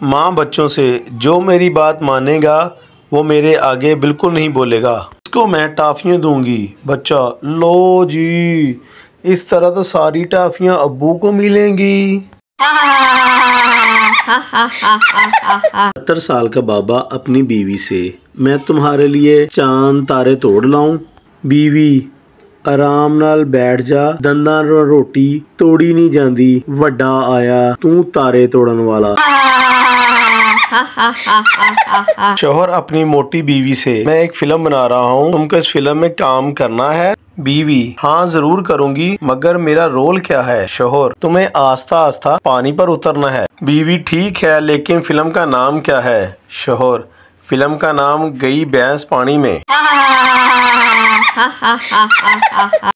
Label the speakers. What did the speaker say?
Speaker 1: माँ बच्चों से जो मेरी बात मानेगा वो मेरे आगे बिल्कुल नहीं बोलेगा इसको मैं टाफियाँ दूंगी बच्चा लो जी इस तरह तो सारी टाफियाँ अब्बू को मिलेंगी सत्तर साल का बाबा अपनी बीवी से मैं तुम्हारे लिए चांद तारे तोड़ लाऊं बीवी ਆਰਾਮ ਨਾਲ ਬੈਠ ਜਾ ਦੰਦਾਂ ਨਾਲ ਰੋਟੀ ਤੋੜੀ ਨਹੀਂ ਜਾਂਦੀ ਵੱਡਾ ਆਇਆ ਤੂੰ ਤਾਰੇ ਤੋੜਨ वाला शोहर अपनी मोटी बीवी से मैं एक फ़िल्म बना रहा हूँ तुमको इस फ़िल्म में काम करना है। बीवी हाँ ज़रूर करूँगी मगर मेरा रोल क्या है? शोहर तुम्हें आस्ता आस्ता पानी पर उतरना है। बीवी ठीक है लेकिन फ़िल्म का नाम क्या है? शोहर फ़िल्म का नाम गई भैंस पानी में।